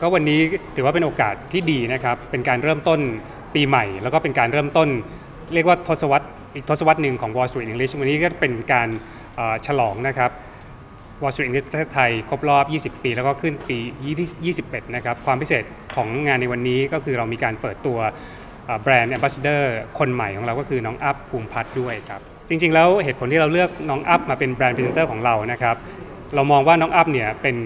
ก็วันนี้ถือว่าเป็นโอกาสที่ดีนะครับ เป็นการเริ่มต้นปีใหม่ แล้วก็เป็นการเริ่มต้น เรียกว่าทศวรรษอีกทศวรรษหนึ่งของ Wall Street English วันนี้ก็เป็นการฉลองนะครับ Wall Street English ไทยครบรอบ 20 ปี แล้วก็ขึ้นปี 21 นะครับ ความพิเศษของงานในวันนี้ก็คือเรามีการเปิดตัว brand ambassador คนใหม่ของเราก็คือน้องอัพภูมิพัฒน์ด้วยครับ จริง ๆ แล้วเหตุผลที่เราเลือกน้องอัพมาเป็น brand presenter ของเรานะครับ เรามองว่าน้องอัพเนี่ยเป็น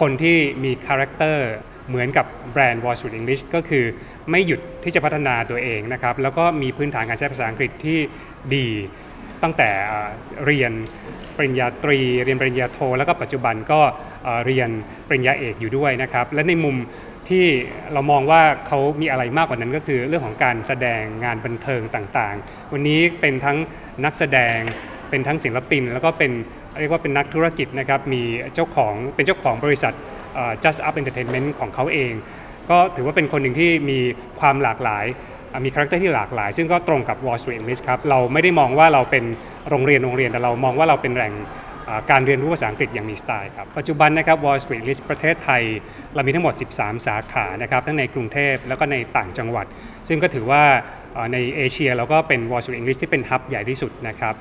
คนที่มี character เหมือนกับแบรนด์ Wall Street English ก็คือไม่หยุดที่จะพัฒนาตัวเองนะครับ แล้วก็มีพื้นฐานการใช้ภาษาอังกฤษที่ดีตั้งแต่เรียนปริญญาตรี เรียนปริญญาโท แล้วก็ปัจจุบันก็เรียนปริญญาเอกอยู่ด้วยนะครับ และในมุมที่เรามองว่าเขามีอะไรมากกว่านั้นก็คือเรื่องของการแสดงงานบันเทิงต่างๆ วันนี้เป็นทั้งนักแสดงเป็นทั้งศิลปิน แล้วก็เป็น เรียกว่าเป็นนักธุรกิจนะครับมีเจ้าของเป็นเจ้าของบริษัท Just Up Entertainment ของเขาเอง ก็ถือว่าเป็นคนหนึ่งที่มีความหลากหลายมี character ที่หลากหลาย ซึ่งก็ตรงกับ Wall Street English ครับเราไม่ได้มองว่าเราเป็นโรงเรียนโรงเรียนแต่เรามองว่าเราเป็นแหล่งการเรียนรู้ภาษาอังกฤษอย่างมีสไตล์ครับปัจจุบันนะครับ Wall Street English ประเทศไทย เรามีทั้งหมด 13 สาขานะครับทั้งในกรุงเทพแล้วก็ในต่างจังหวัด ซึ่งก็ถือว่าในเอเชียเราก็เป็น Wall Street English ที่เป็นฮับใหญ่ที่สุดนะครับ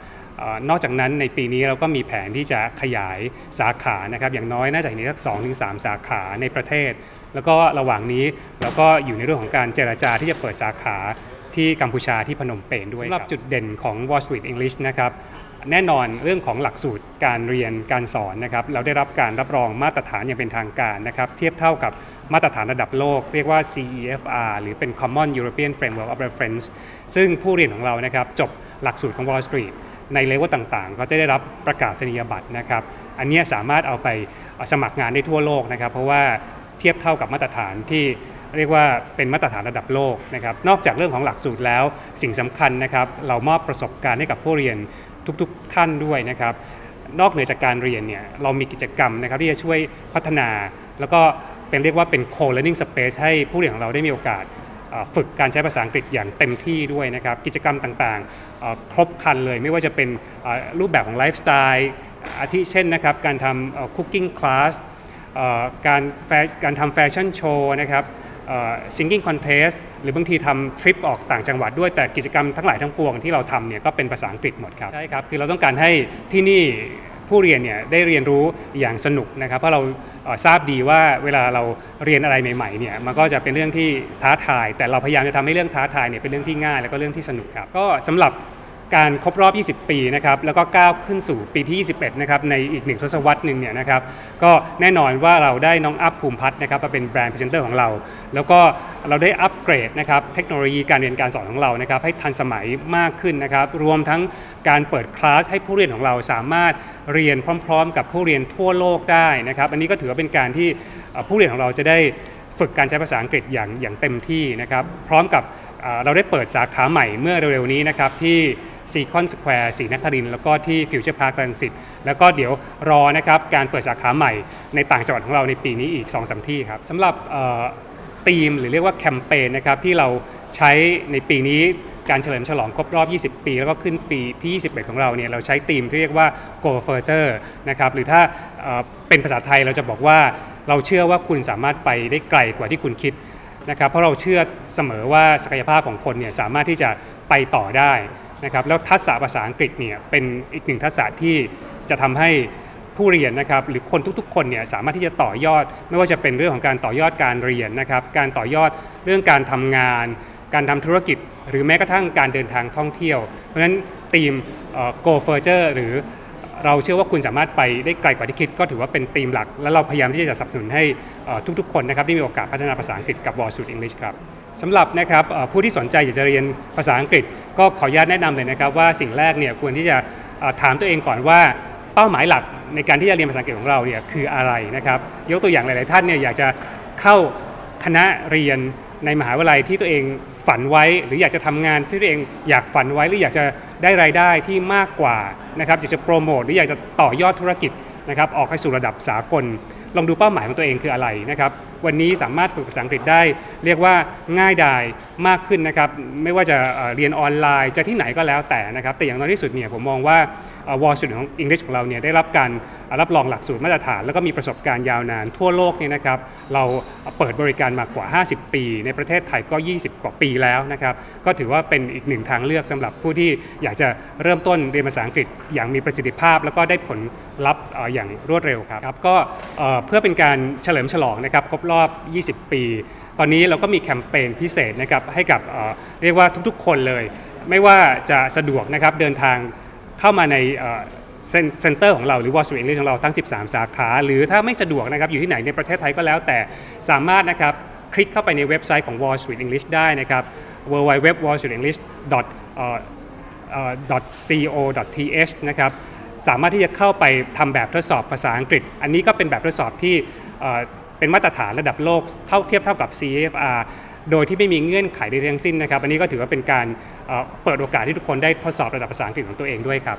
นอกจากนั้นในปีนี้เราก็มีแผนที่จะขยายสาขานะครับอย่างน้อยน่าจะเห็นสัก2-3ถึงสาขาในประเทศ แล้วก็ระหว่างนี้เราก็อยู่ในเรื่องของการเจรจาที่จะเปิดสาขาที่กัมพูชาที่พนมเปญด้วยสำหรับจุดเด่นของ Wall Street English นะครับแน่นอนเรื่องของหลักสูตรการเรียนการสอนนะครับเราได้รับการรับรองมาตรฐานอย่างเป็นทางการนะครับเทียบเท่ากับมาตรฐานระดับโลก เรียกว่า CEFR หรือเป็น Common European Framework of Reference ซึ่งผู้เรียนของเรานะครับจบหลักสูตรของ Wall Street ในเลเวลต่างๆ ก็จะได้รับประกาศนียบัตรนะครับ อันนี้สามารถเอาไปสมัครงานได้ทั่วโลกนะครับ เพราะว่าเทียบเท่ากับมาตรฐานที่เรียกว่าเป็นมาตรฐานระดับโลกนะครับ นอกจากเรื่องของหลักสูตรแล้วสิ่งสำคัญนะครับ เรามอบประสบการณ์ให้กับผู้เรียนทุกๆท่านด้วยนะครับ นอกเหนือจากการเรียนเนี่ยเรามีกิจกรรมนะครับที่จะช่วยพัฒนา แล้วก็เป็นเรียกว่าเป็น co-learning space ให้ผู้เรียนของเราได้มีโอกาส ฝึกการใช้ภาษาอังกฤษอย่างเต็มที่ด้วยนะครับกิจกรรมต่างๆ ครบคันเลยไม่ว่าจะเป็นรูปแบบของไลฟ์สไตล์อาทิเช่นนะครับการทำ cooking class การการทำแฟชั่นโชว์นะครับ singing contest หรือบางทีทำทริปออกต่างจังหวัดด้วยแต่กิจกรรมทั้งหลายทั้งปวงที่เราทำเนี่ยก็เป็นภาษาอังกฤษหมดครับ ใช่ครับ คือเราต้องการให้ที่นี่ ผู้เรียนเนี่ยได้เรียนรู้อย่างสนุกนะครับ เพราะเราทราบดีว่าเวลาเราเรียนอะไรใหม่ๆเนี่ยมันก็จะเป็นเรื่องที่ท้าทาย แต่เราพยายามจะทำให้เรื่องท้าทายเนี่ยเป็นเรื่องที่ง่าย แล้วก็เรื่องที่สนุกครับก็สำหรับ การครบรอบ 20 ปีนะครับแล้วก็ก้าวขึ้นสู่ปีที่ 21 นะครับในอีกหนึ่งทศวรรษหนึ่งเนี่ยนะครับก็แน่นอนว่าเราได้น้องอัพภูมิพัฒน์นะครับมาเป็น brand presenter ของเรา แล้วก็เราได้อัปเกรดนะครับเทคโนโลยีการเรียนการสอนของเรานะครับให้ทันสมัยมากขึ้นนะครับรวมทั้งการเปิดคลาสให้ผู้เรียนของเราสามารถเรียนพร้อม ๆ กับผู้เรียนทั่วโลกได้นะครับอันนี้ก็ถือว่าเป็นการที่ผู้เรียนของเราจะได้ฝึกการใช้ภาษาอังกฤษอย่างอย่างเต็มที่นะครับพร้อมกับเอ่อเราได้เปิดสาขาใหม่เมื่อเร็วๆนี้นะครับที่ ซีคอนสแควร์ศรีนครินแล้วก็ที่ฟิวเจอร์พาร์ครังสิตแล้วก็เดี๋ยวรอนะครับการเปิดสาขาใหม่ในต่างจังหวัดของเราในปีนี้อีก2อสที่ครับสำหรับธีมหรือเรียกว่าแคมเปญนะครับที่เราใช้ในปีนี้การเฉลิมฉลองครบรอบ 20 ปี แล้วก็ขึ้นปีที่ 21 ของเราเนี่ยเราใช้ธีมที่เรียกว่า go further นะครับหรือถ้าเเป็นภาษาไทยเราจะบอกว่าเราเชื่อว่าคุณสามารถไปได้ไกลกว่าที่คุณคิดนะครับเพราะเราเชื่อเสมอว่าศักยภาพของคนเนี่ยสามารถที่จะไปต่อได้ นะครับแล้วทักษะภาษาอังกฤษเนี่ยเป็นอีกหนึ่งทักษะที่จะทำให้ผู้เรียนนะครับหรือคนทุกๆ คนเนี่ยสามารถที่จะต่อยอด ไม่ว่าจะเป็นเรื่องของการต่อยอดการเรียนนะครับการต่อยอดเรื่องการทำงาน การทำธุรกิจ หรือแม้กระทั่งการเดินทางท่องเที่ยว เพราะฉะนั้นทีม go further หรือเราเชื่อว่าคุณสามารถไปได้ไกลกว่าที่คิด ก็ถือว่าเป็นธีมหลัก และเราพยายามที่จะสนับสนุนให้ทุกๆ คนนะครับที่มีโอกาสพัฒนาภาษาอังกฤษกับ Wall Street English ครับสำหรับนะครับผู้ที่สนใจอยากจะเรียนภาษาอังกฤษ ก็ขออนุญาตแนะนำเลยนะครับว่าสิ่งแรกเนี่ยควรที่จะถามตัวเองก่อนว่าเป้าหมายหลักในการที่จะเรียนภาษาอังกฤษของเราเนี่ยคืออะไรนะครับยกตัวอย่างหลาย ๆ ท่านเนี่ยอยากจะเข้าคณะเรียนในมหาวิทยาลัยที่ตัวเองฝันไว้ หรืออยากจะทำงานที่ตัวเองอยากฝันไว้หรืออยากจะได้รายได้ที่มากกว่านะครับอยากจะโปรโมทหรืออยากจะต่อยอดธุรกิจนะครับออกให้สู่ระดับสากล ลองดูเป้าหมายของตัวเองคืออะไรนะครับ วันนี้สามารถฝึกภาษาอังกฤษได้ เรียกว่าง่ายดายมากขึ้นนะครับไม่ว่าจะเรียนออนไลน์จะที่ไหนก็แล้วแต่นะครับแต่อย่างน้อยที่สุดเนี่ยผมมองว่าวอลสุดของอังกฤษของเราเนี่ยได้รับการรับรองหลักสูตรมาตรฐาน แล้วก็มีประสบการณ์ยาวนานทั่วโลกเนี่ยนะครับเราเปิดบริการมากว่า 50 ปี ในประเทศไทยก็ 20 กว่าปีแล้วนะครับก็ถือว่าเป็นอีกหนึ่งทางเลือกสำหรับผู้ที่อยากจะเริ่มต้นเรียนภาษาอังกฤษอย่างมีประสิทธิภาพ แล้วก็ได้ผลลัพธ์อย่างรวดเร็วครับ ก็เพื่อเป็นการเฉลิมฉลองนะครับครบรอบ 20 ปี ตอนนี้เราก็มีแคมเปญพิเศษนะครับให้กับเรียกว่าทุกๆ คนเลย ไม่ว่าจะสะดวกนะครับเดินทางเข้ามาใน เซ็นเตอร์ของเราหรือ Wall Street English ของเราทั้ง 13 สาขา หรือถ้าไม่สะดวกนะครับอยู่ที่ไหนในประเทศไทยก็แล้วแต่สามารถนะครับคลิกเข้าไปในเว็บไซต์ของ Wall Street English ได้นะครับ www wall street english co.th นะครับสามารถที่จะเข้าไปทำแบบทดสอบภาษาอังกฤษ อันนี้ก็เป็นแบบทดสอบที่เป็นมาตรฐานระดับโลกเท่าเทียบเท่ากับ CFR โดยที่ไม่มีเงื่อนไขใดๆทั้งสิ้นนะครับ อันนี้ก็ถือว่าเป็นการเปิดโอกาสที่ทุกคนได้ทดสอบระดับภาษาอังกฤษของตัวเองด้วยครับ